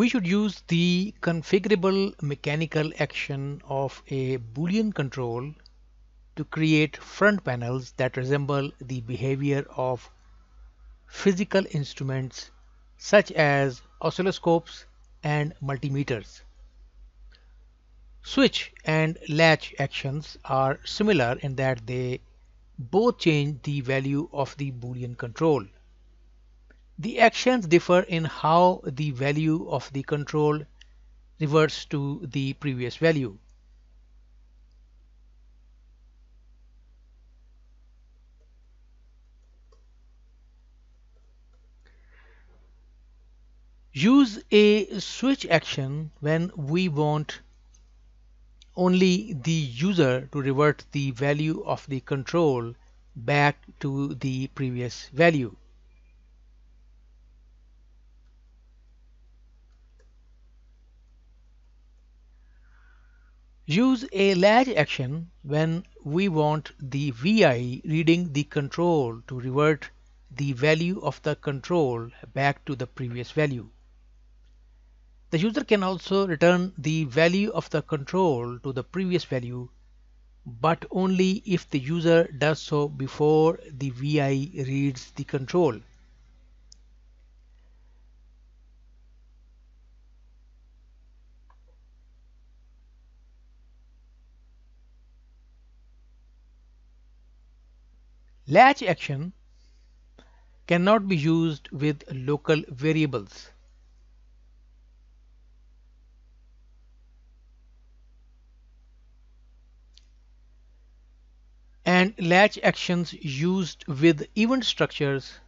we should use the configurable mechanical action of a Boolean control to create front panels that resemble the behavior of physical instruments such as oscilloscopes and multimeters. Switch and latch actions are similar in that they both change the value of the Boolean control. The actions differ in how the value of the control reverts to the previous value. Use a switch action when we want only the user to revert the value of the control back to the previous value. Use a latch action when we want the VI reading the control to revert the value of the control back to the previous value. The user can also return the value of the control to the previous value but only if the user does so before the VI reads the control. Latch action cannot be used with local variables. and latch actions used with event structures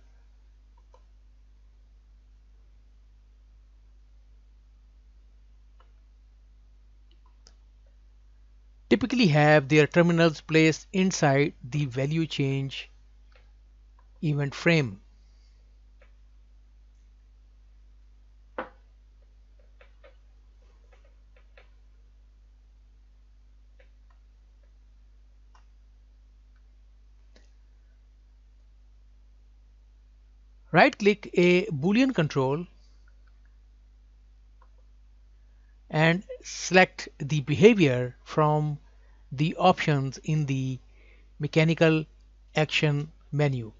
typically have their terminals placed inside the value change event frame. right click a boolean control and select the behavior from the options in the mechanical action menu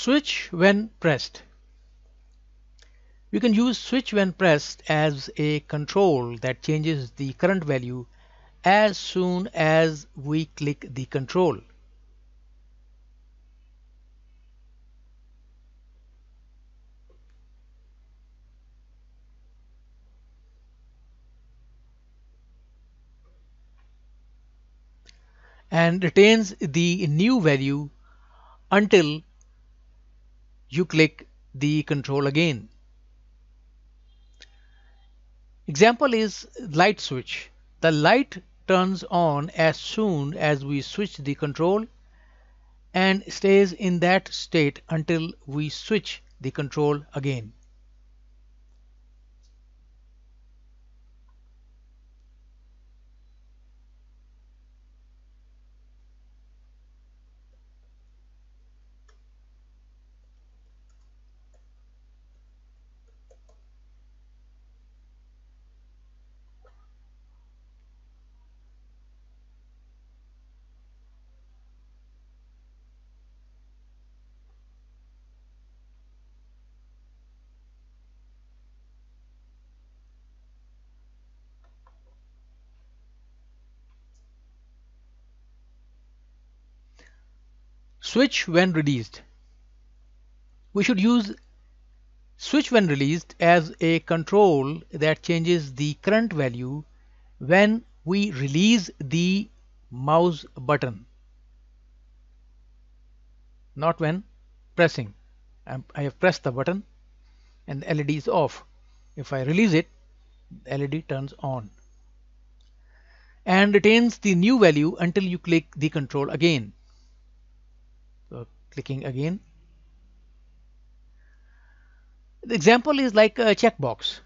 Switch when pressed. We can use switch when pressed as a control that changes the current value as soon as we click the control. and retains the new value until you click the control again. Example is light switch. The light turns on as soon as we switch the control and stays in that state until we switch the control again. Switch when released. We should use switch when released as a control that changes the current value when we release the mouse button not when pressing. Um, I have pressed the button and the LED is off. If I release it LED turns on and retains the new value until you click the control again clicking again. The example is like a checkbox.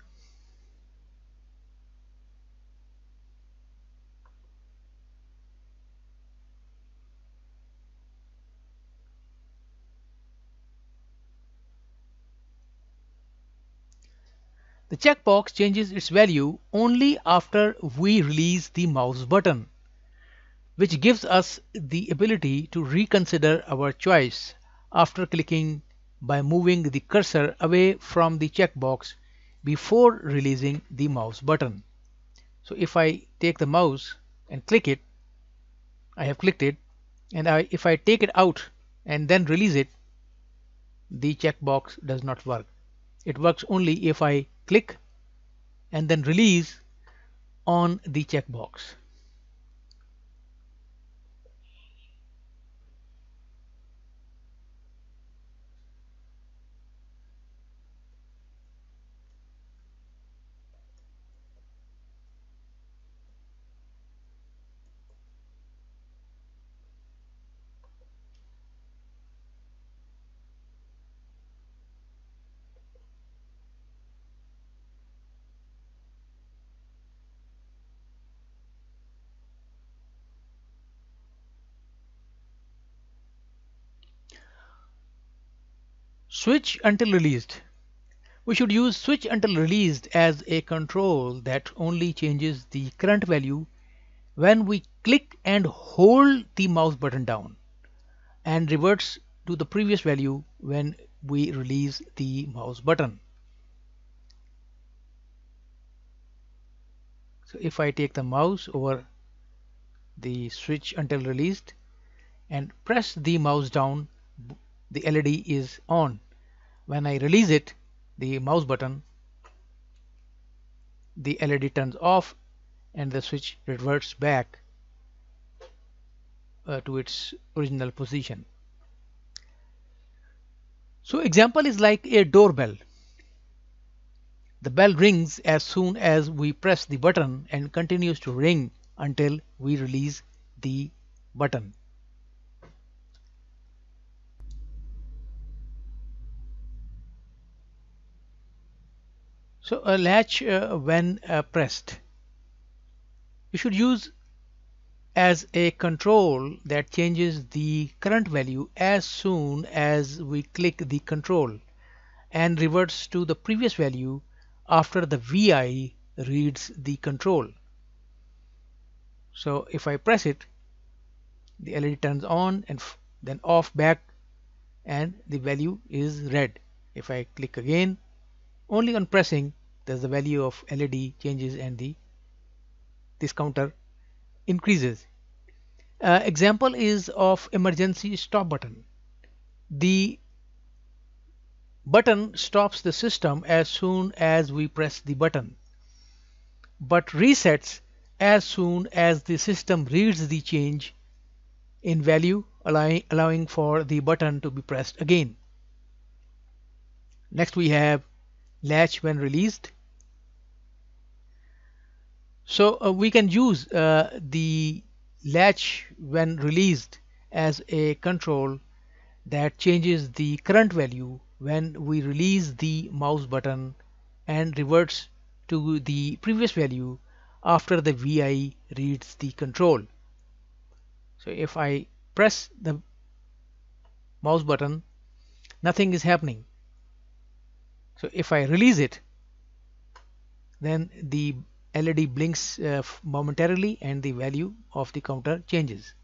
The checkbox changes its value only after we release the mouse button, which gives us the ability to reconsider our choice after clicking by moving the cursor away from the checkbox before releasing the mouse button. So if I take the mouse and click it, I have clicked it, and I, if I take it out and then release it, the checkbox does not work. It works only if I click and then release on the checkbox. Switch until released. We should use switch until released as a control that only changes the current value when we click and hold the mouse button down and reverts to the previous value when we release the mouse button. So if I take the mouse over the switch until released and press the mouse down the LED is on. When I release it, the mouse button, the LED turns off and the switch reverts back uh, to its original position. So example is like a doorbell. The bell rings as soon as we press the button and continues to ring until we release the button. So a latch uh, when uh, pressed you should use as a control that changes the current value as soon as we click the control and reverts to the previous value after the VI reads the control. So if I press it the LED turns on and then off back and the value is read. If I click again only on pressing does the value of LED changes and the this counter increases. Uh, example is of emergency stop button. The button stops the system as soon as we press the button but resets as soon as the system reads the change in value allowing, allowing for the button to be pressed again. Next we have latch when released. So uh, we can use uh, the latch when released as a control that changes the current value when we release the mouse button and reverts to the previous value after the VI reads the control. So if I press the mouse button nothing is happening so if I release it then the LED blinks uh, momentarily and the value of the counter changes.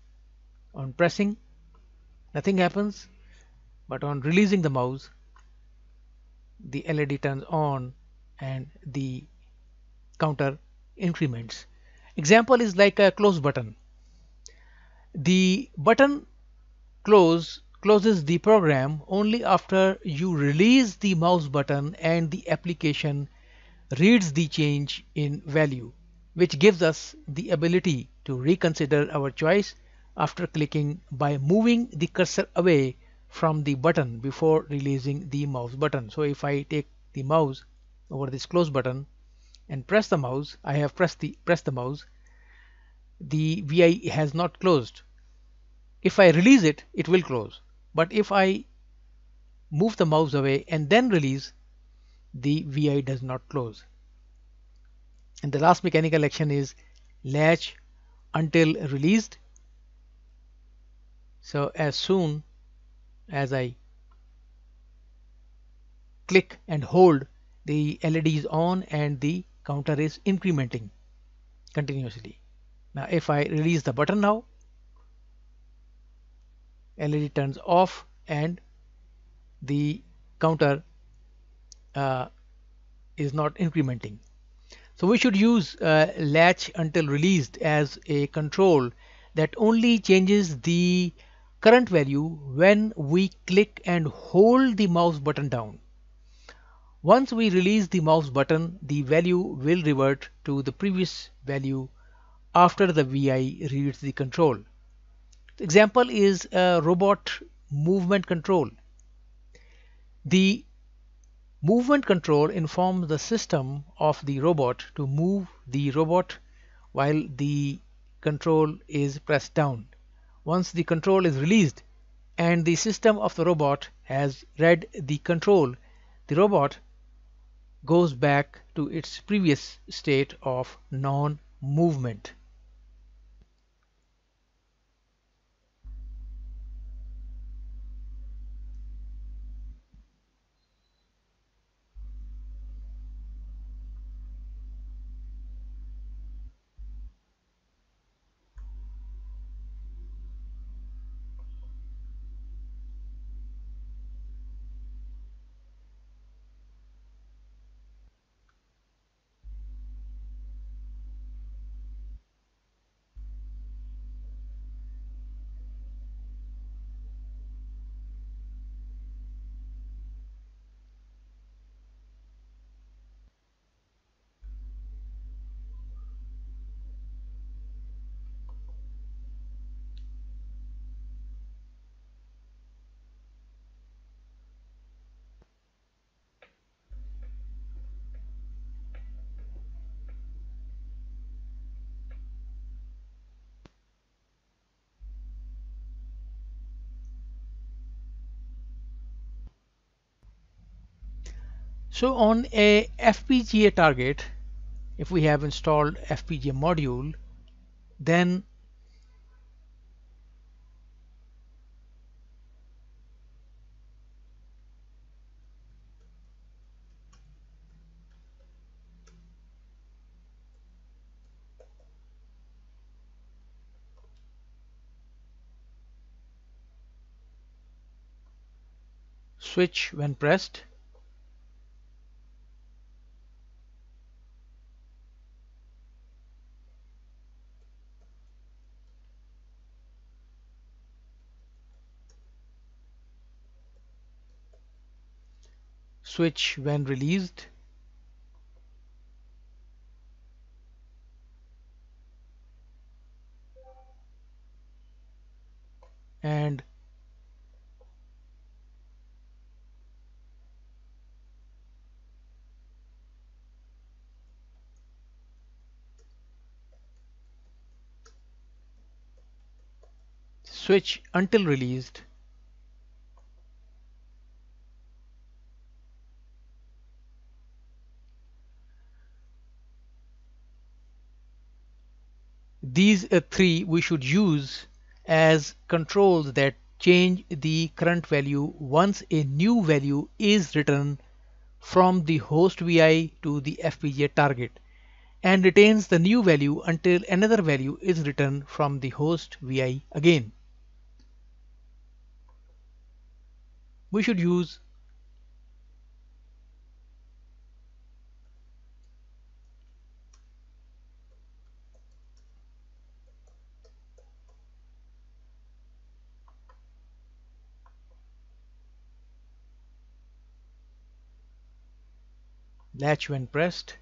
On pressing nothing happens but on releasing the mouse the LED turns on and the counter increments. Example is like a close button. The button close closes the program only after you release the mouse button and the application reads the change in value, which gives us the ability to reconsider our choice after clicking by moving the cursor away from the button before releasing the mouse button. So if I take the mouse over this close button and press the mouse, I have pressed the press the mouse, the VI has not closed. If I release it, it will close. But if I move the mouse away and then release, the VI does not close. And the last mechanical action is latch until released. So as soon as I click and hold the LED is on and the counter is incrementing continuously. Now if I release the button now LED turns off and the counter uh, is not incrementing. So we should use uh, latch until released as a control that only changes the current value when we click and hold the mouse button down. Once we release the mouse button, the value will revert to the previous value after the VI reads the control. Example is a robot movement control. The movement control informs the system of the robot to move the robot while the control is pressed down. Once the control is released and the system of the robot has read the control, the robot goes back to its previous state of non-movement. So on a FPGA target, if we have installed FPGA module, then switch when pressed switch when released? And switch until released these uh, three we should use as controls that change the current value once a new value is written from the host VI to the FPGA target and retains the new value until another value is written from the host VI again. We should use latch when pressed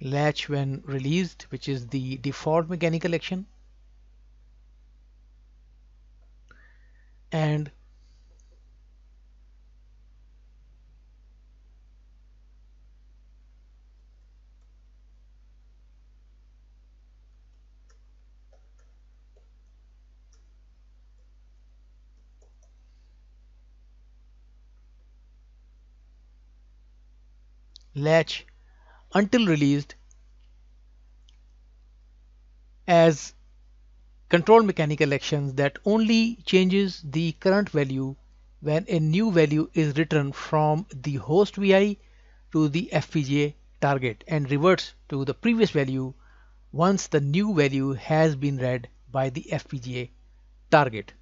latch when released which is the default mechanical action? And latch until released as control mechanical actions that only changes the current value when a new value is returned from the host VI to the FPGA target and reverts to the previous value once the new value has been read by the FPGA target.